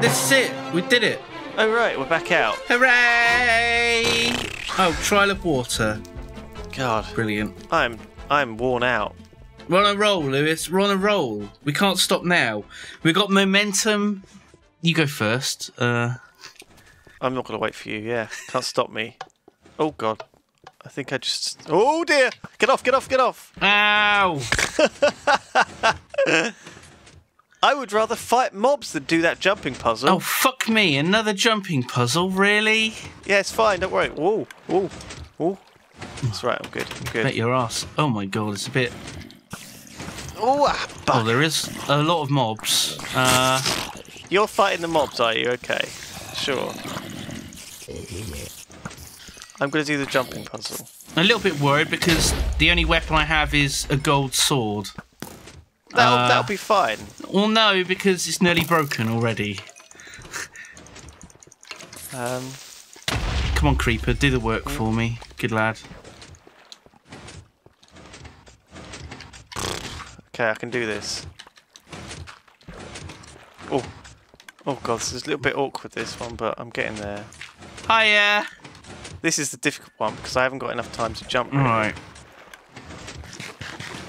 this is it. We did it. Oh right, we're back out. Hooray! Oh, trial of water. God, Brilliant. I'm I'm worn out. We're on a roll, Lewis. We're on a roll. We can't stop now. We've got momentum. You go first. Uh, I'm not gonna wait for you. Yeah, can't stop me. Oh God, I think I just. Oh dear! Get off! Get off! Get off! ow! I would rather fight mobs than do that jumping puzzle. Oh, fuck me. Another jumping puzzle? Really? Yeah, it's fine. Don't worry. Whoa, whoa, whoa. That's right. I'm good. I'm Bet good. your ass. Oh my god, it's a bit. Oh, ah, Oh, there is a lot of mobs. Uh, You're fighting the mobs, are you? Okay. Sure. I'm gonna do the jumping puzzle. a little bit worried because the only weapon I have is a gold sword. That'll, Uh, that'll be fine. Well, no, because it's nearly broken already. Um, Come on, Creeper, do the work for me. Good lad. okay, I can do this. Oh, oh god, this is a little bit awkward this one, but I'm getting there. Hiya! This is the difficult one because I haven't got enough time to jump. really. Alright.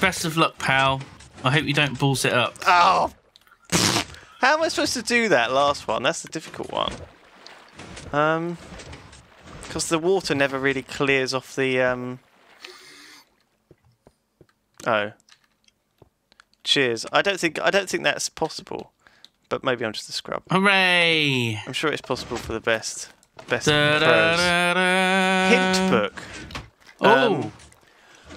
Best of luck, pal. I hope you don't balls it up. Oh! How am I supposed to do that last one? That's the difficult one. Um, because the water never really clears off the um. Oh. Cheers. I don't think I don't think that's possible, but maybe I'm just a scrub. Hooray! I'm sure it's possible for the best best Da, da, da. Hint book. Oh! Um,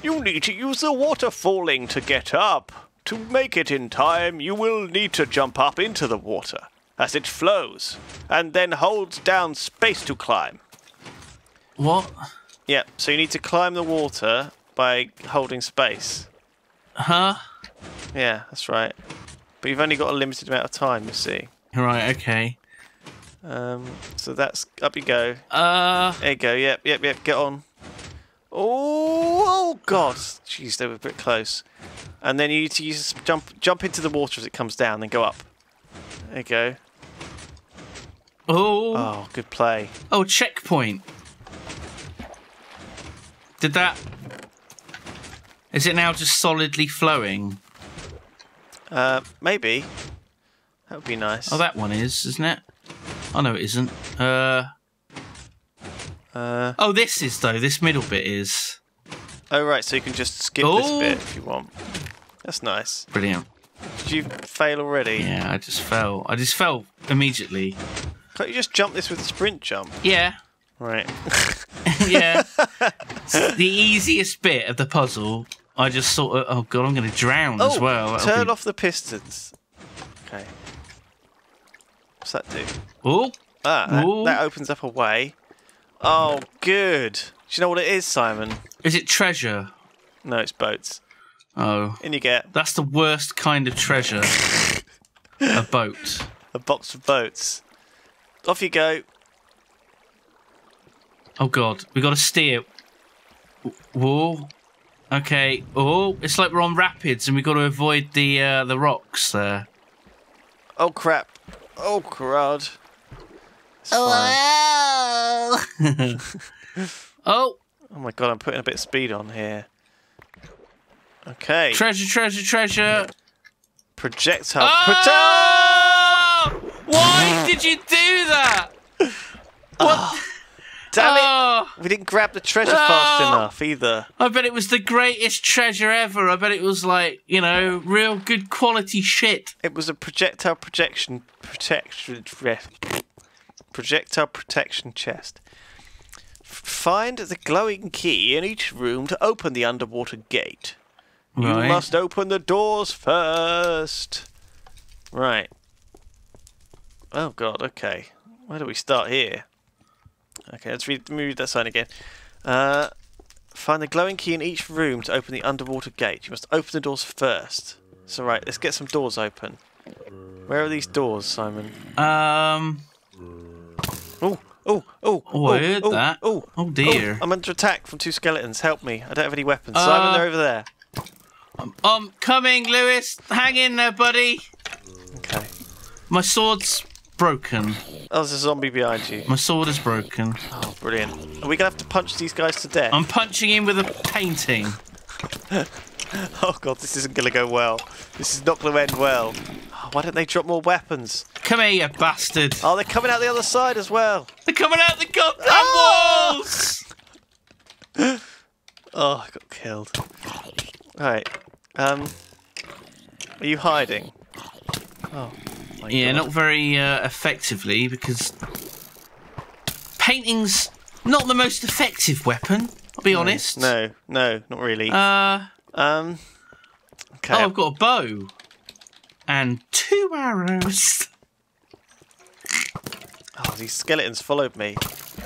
You need to use the water falling to get up. To make it in time, you will need to jump up into the water as it flows, and then hold down space to climb. what? Yeah, so you need to climb the water by holding space. Huh? Yeah, that's right. But you've only got a limited amount of time, you see. Right, okay. Um, so that's up you go. Uh, There you go. Yep, yep, yep. Get on. Oh, oh God! Jeez, they were a bit close. And then you need to use jump jump into the water as it comes down, then go up. There you go. oh. Oh, good play. Oh, checkpoint. Did that. Is it now just solidly flowing? Uh, maybe. That would be nice. Oh, that one is, isn't it? Oh, no, it isn't. Uh. Uh, Oh, this is, though. This middle bit is. oh, right. So you can just skip Oh. this bit if you want. That's nice. Brilliant. Did you fail already? Yeah, I just fell. I just fell immediately. Can't you just jump this with a sprint jump? Yeah. Right. yeah. It's the easiest bit of the puzzle. I just sort of. Oh, God, I'm going to drown as well. That'll turn be- off the pistons. Okay. What's that do? Oh, Ah, that, that opens up a way. Oh, good. Do you know what it is, Simon? is it treasure? No, it's boats. Oh. In you get That's the worst kind of treasure. a boat. a box of boats. Off you go. Oh god, we got to steer. Whoa. Okay. Oh, it's like we're on rapids and we got to avoid the uh, the rocks there. Oh crap. Oh crud. It's fine. Oh, Oh my god, I'm putting a bit of speed on here. Okay. treasure, treasure, treasure. Projectile. Oh! Why did you do that? What? Oh, damn it! Oh, We didn't grab the treasure fast oh. enough either. I bet it was the greatest treasure ever. I bet it was like, you know, real good quality shit. It was a projectile projection protection projectile protection chest. Find the glowing key in each room to open the underwater gate. You must open the doors first. Right. Oh god, okay. Where do we start here? Okay, let's read, let me read that sign again. Uh, find the glowing key in each room to open the underwater gate. You must open the doors first. So right, let's get some doors open. Where are these doors, Simon? Um. Oh, oh, oh, Oh, I heard oh, that. Oh, Oh dear. I'm under attack from two skeletons. Help me. I don't have any weapons. Uh, Simon, they're over there. I'm um, coming, Lewis. Hang in there, buddy. Okay. My sword's broken. Oh, there's a zombie behind you. My sword is broken. Oh, brilliant. Are we gonna have to punch these guys to death? I'm punching him with a painting. Oh god, this isn't gonna go well. This is not gonna end well. Oh, why don't they drop more weapons? Come here, you bastard. Oh, they're coming out the other side as well. They're coming out the goddamn Ah! walls! Oh, I got killed. Alright. Um. Are you hiding? Oh. Yeah, God. not very uh, effectively because painting's not the most effective weapon. I'll be honest. No, no, not really. Uh, um. Okay. oh, I've got a bow and two arrows. Oh, these skeletons followed me.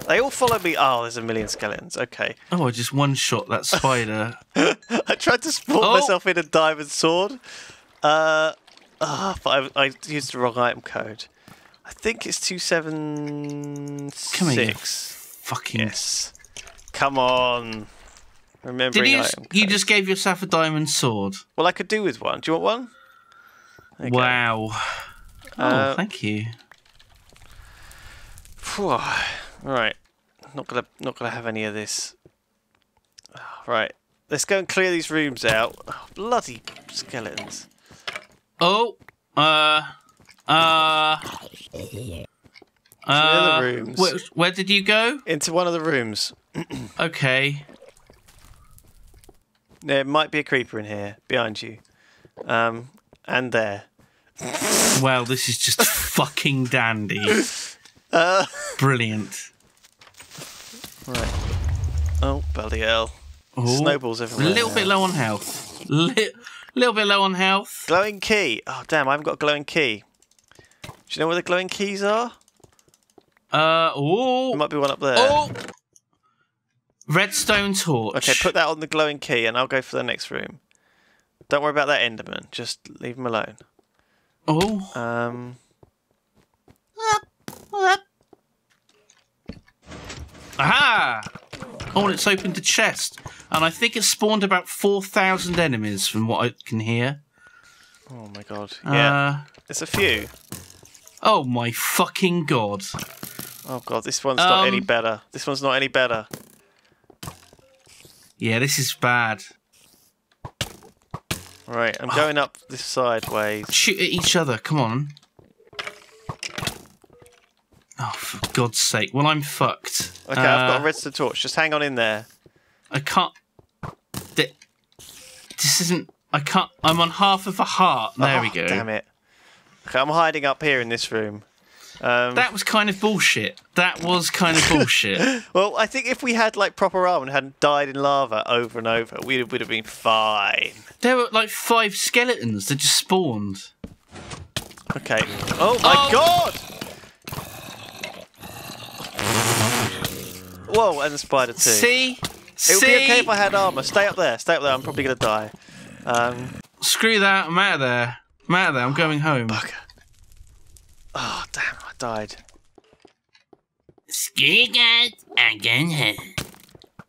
They all followed me. Oh, there's a million skeletons. Okay. Oh, I just one shot that spider. I tried to spawn Oh. myself in a diamond sword. Uh, ah, but I, I used the wrong item code. I think it's two seven Come here, fucking. Yes. Come on. Did you? item You just gave yourself a diamond sword. Well, I could do with one. Do you want one? Go. Wow. Oh, Uh, thank you. Phew. Right. Not gonna not gonna have any of this. Right. Let's go and clear these rooms out. Oh, bloody skeletons. Oh, uh, uh, Clear uh, rooms. Where, where did you go? Into one of the rooms. Okay. There might be a creeper in here behind you. Um, and there. Well, this is just fucking dandy. Uh, Brilliant. right. Oh, bloody hell. Snowballs everywhere. A little bit low on health. Li- little bit low on health. Glowing key. Oh, damn, I haven't got a glowing key. Do you know where the glowing keys are? Uh, oh, There might be one up there. oh. Redstone torch. Okay, put that on the glowing key and I'll go for the next room. Don't worry about that Enderman. Just leave him alone. Oh, Um, aha! Oh, and it's opened a chest, and I think it spawned about four thousand enemies, from what I can hear. oh my god. Yeah, Uh, it's a few. oh my fucking god! Oh god, this one's not any Um, better. This one's not any better. Yeah, this is bad. Right, I'm going up this sideways. Shoot at each other. Come on. Oh, for God's sake! Well, I'm fucked. Okay, I've got Uh, a redstone torch. Just hang on in there. I can't. Th- This isn't. I can't. I'm on half of a heart. There we Oh, go. Damn it. Okay, I'm hiding up here in this room. Um, That was kind of bullshit. That was kind of bullshit. well, I think if we had like proper armor and hadn't died in lava over and over, we would have been fine. there were like five skeletons that just spawned. Okay. Oh my Oh. god! Whoa, and the spider too. See? it would See? be okay if I had armor. Stay up there. Stay up there. I'm probably gonna die. Um, Screw that. I'm out of there. I'm out of there. I'm going home. bugger. Oh damn! Died. Screw guys. I'm going home.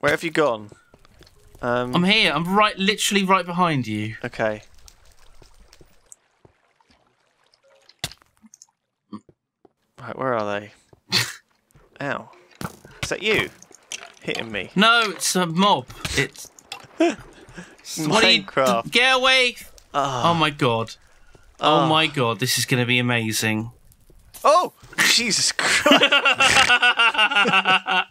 Where have you gone? Um, I'm here. I'm right, literally right behind you. okay. Right, where are they? Ow! Is that you hitting me? No, it's a mob. It's. What are you? Minecraft. Get away! Ah. Oh my god. Oh Ah. my god, this is going to be amazing. Oh, Jesus Christ!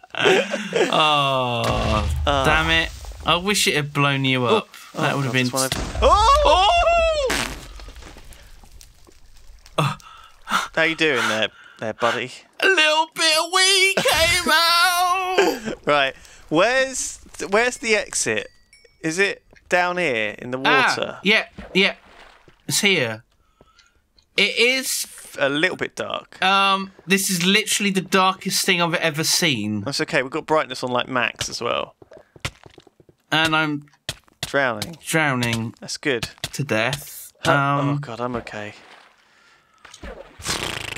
Oh, damn it. I wish it had blown you up. that would have been. that's Oh! Oh! How you doing there, there, buddy? A little bit of weed came out! Right, where's where's the exit? Is it down here in the water? Ah, yeah, yeah. It's here. It is. A little bit dark. Um, this is literally the darkest thing I've ever seen, That's okay. We've got brightness on like max as well. and I'm Drowning. drowning That's good. to death. oh Um, god, I'm okay.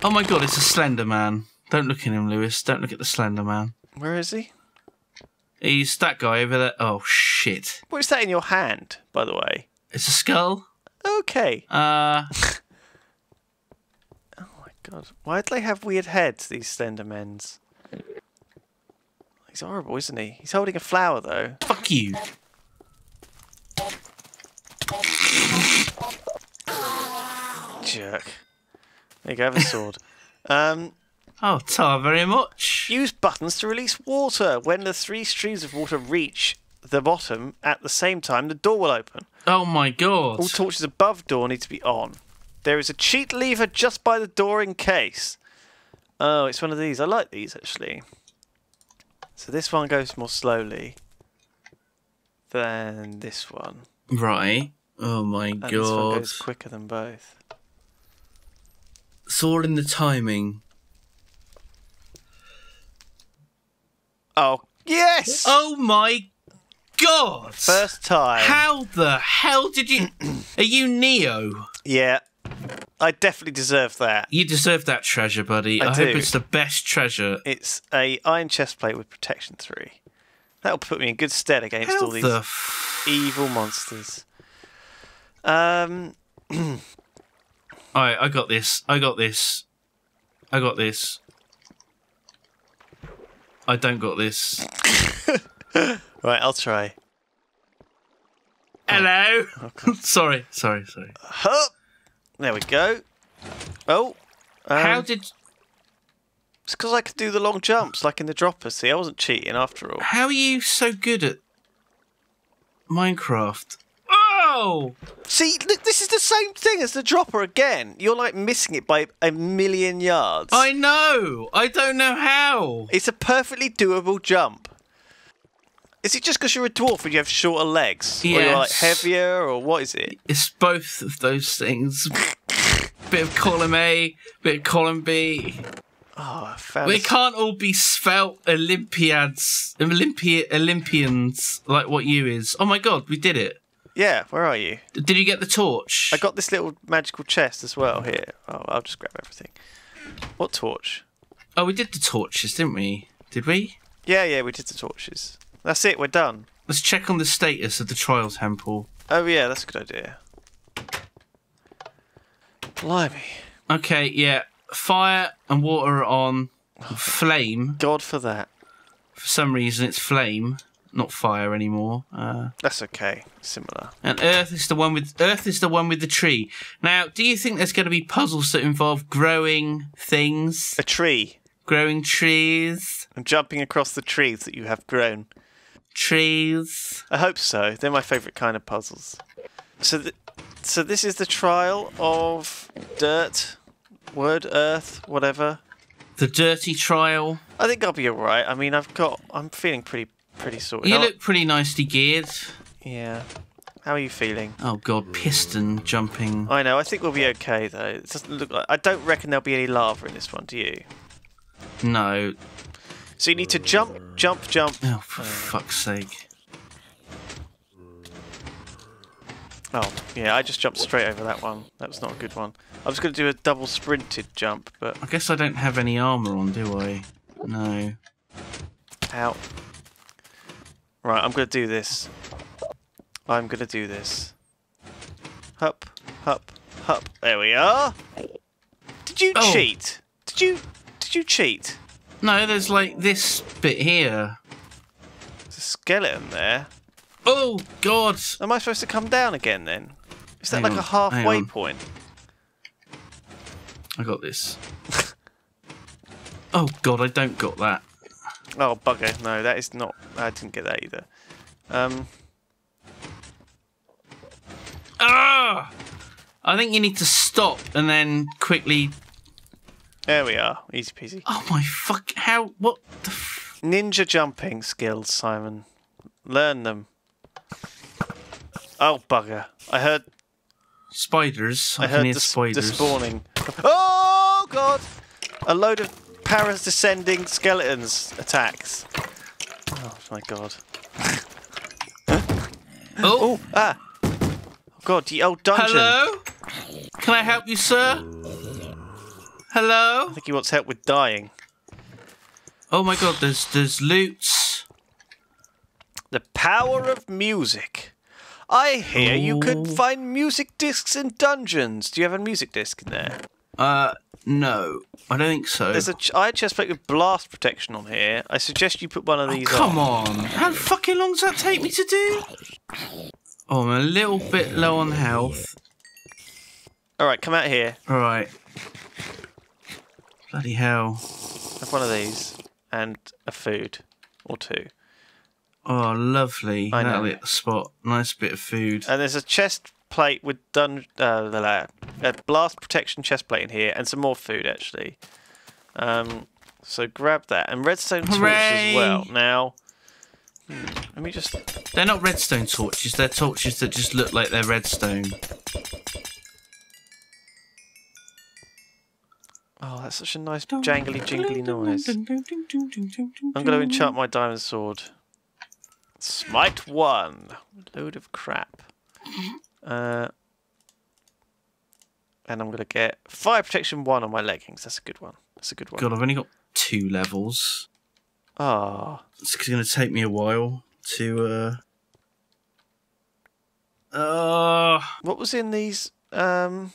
oh my god, it's a Slender Man. Don't look at him, Lewis. Don't look at the Slender Man. Where is he? He's that guy over there. Oh shit! What is that in your hand, by the way? It's a skull. Okay. Uh, God. Why do they have weird heads, these Slendermens? He's horrible, isn't he? He's holding a flower, though. Fuck you. Jerk. There you go, have a sword. Um, Oh, tar very much. use buttons to release water. When the three streams of water reach the bottom at the same time, the door will open. Oh my god. All torches above door need to be on. There is a cheat lever just by the door in case. Oh, it's one of these. I like these actually. So this one goes more slowly than this one. Right. Oh my And this one god. goes quicker than both. It's all in the timing. Oh, yes! Oh my god. First time. How the hell did you. Are you Neo? Yeah. I definitely deserve that. You deserve that treasure, buddy. I I, hope it's the best treasure. It's a iron chest plate with protection 3. That'll put me in good stead against How all these the f- evil monsters. Um, Alright, I got this. I got this. I got this. I don't got this. right, I'll try. Hello. sorry, sorry, sorry. Hup! There we go. Oh. Um, How did It's because I could do the long jumps like in the dropper. See, I wasn't cheating after all. how are you so good at Minecraft? Oh! See, look, this is the same thing as the dropper again. You're like missing it by a million yards. I know. I don't know how. It's a perfectly doable jump. Is it just because you're a dwarf and you have shorter legs? Or you're like heavier, or what is it? It's both of those things. bit of column A, bit of column B. Oh, We can't all be svelte Olympiads, Olympia, Olympians like what you is. Oh my god, we did it! Yeah, where are you? Did you get the torch? I got this little magical chest as well here. Oh, I'll just grab everything. What torch? Oh, we did the torches, didn't we? Did we? Yeah, yeah, we did the torches. That's it, we're done. Let's check on the status of the trial temple. Oh, yeah, that's a good idea. Blimey. Okay, yeah. Fire and water are on. Flame. God for that. For some reason, it's flame, not fire anymore. Uh, That's okay. Similar. and Earth is the one with Earth is the one with the tree. Now, do you think there's going to be puzzles that involve growing things, A tree. growing trees, I'm jumping across the trees that you have grown. Trees? I hope so. They're my favourite kind of puzzles. So, th- so this is the trial of dirt, wood, earth, whatever. The dirty trial. I think I'll be alright. I mean, I've got. I'm feeling pretty, pretty sorted. You out. look pretty nicely geared. Yeah. How are you feeling? Oh god, piston jumping. I know. I think we'll be okay though. It doesn't look like. I don't reckon there'll be any lava in this one. Do you? No. So you need to jump, jump, jump. Oh, for fuck's sake. Oh, yeah. I just jumped straight over that one. That was not a good one. I was going to do a double sprinted jump, but I guess I don't have any armour on, do I? No. out. Right. I'm going to do this. I'm going to do this. Hup, hup, hup. There we are. Did you Oh. cheat? Did you? Did you cheat? No, there's like this bit here. There's a skeleton there. Oh god. Am I supposed to come down again then? Is that Hang like on, a halfway point? I got this. oh god, I don't got that. Oh bugger! No, that is not. I didn't get that either. Um, Ah! I think you need to stop and then quickly. There we are. Easy peasy. Oh my fuck! How? What the? F- Ninja jumping skills, Simon. Learn them. Oh bugger! I heard. spiders. I, I heard the, s- the spiders. spawning. Oh god! A load of paras descending skeletons attacks. Oh my god. Oh, Ah! Oh god, the old dungeon. hello. Can I help you, sir? Hello. I think he wants help with dying. Oh my god, there's there's loots. The power of music. I hear you could find music discs in dungeons. Do you have a music disc in there? Uh, no, I don't think so. There's a ch- iron chest plate with blast protection on here. I suggest you put one of Oh, these come on. on. How fucking long does that take me to do? Oh, I'm a little bit low on health. All right, come out here. All right. Bloody hell. Have one of these and a food or two. Oh, lovely. I That'll know. hit the spot. Nice bit of food. And there's a chest plate with dun uh, a blast protection chest plate in here, and some more food actually. Um, so grab that and redstone torches as well. Now, hmm, let me just. They're not redstone torches. They're torches that just look like they're redstone. That's such a nice jangly jingly noise. I'm going to enchant my diamond sword. Smite one. Load of crap. Uh, and I'm going to get fire protection one on my leggings. That's a good one. That's a good one. God, I've only got two levels. Ah, It's going to take me a while to. uh Uh, what was in these? Um,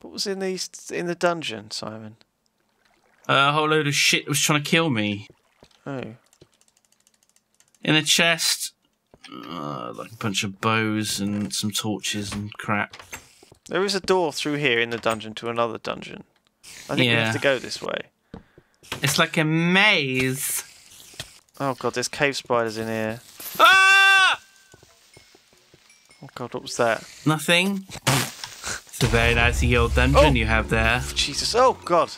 what was in these in the dungeon, Simon? a whole load of shit was trying to kill me. Oh, In a chest, uh, like a bunch of bows and some torches and crap. there is a door through here in the dungeon to another dungeon. I think we have to go this way. It's like a maze. Oh god, there's cave spiders in here. Ah! Oh god, what was that? Nothing. It's a very nice old dungeon Oh! you have there. Jesus! Oh god.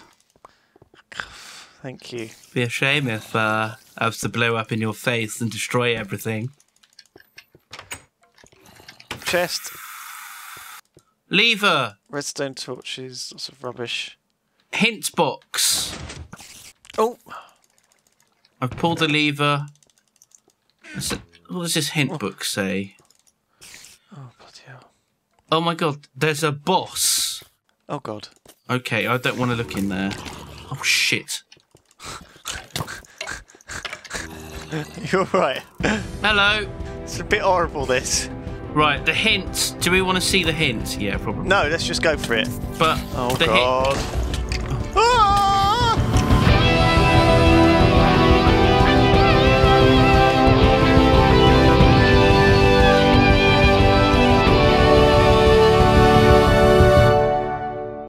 Thank you. Be a shame if uh, I was to blow up in your face and destroy everything. Chest, Lever, redstone torches, lots of rubbish. hint box. Oh, I've pulled the lever. What does this hint book say? Oh my god, there's a boss. Oh god. Okay, I don't want to look in there. Oh shit. You're right. Hello. It's a bit horrible this. Right, the hint. Do we want to see the hint? Yeah, probably. No, let's just go for it. But Oh god. Ah!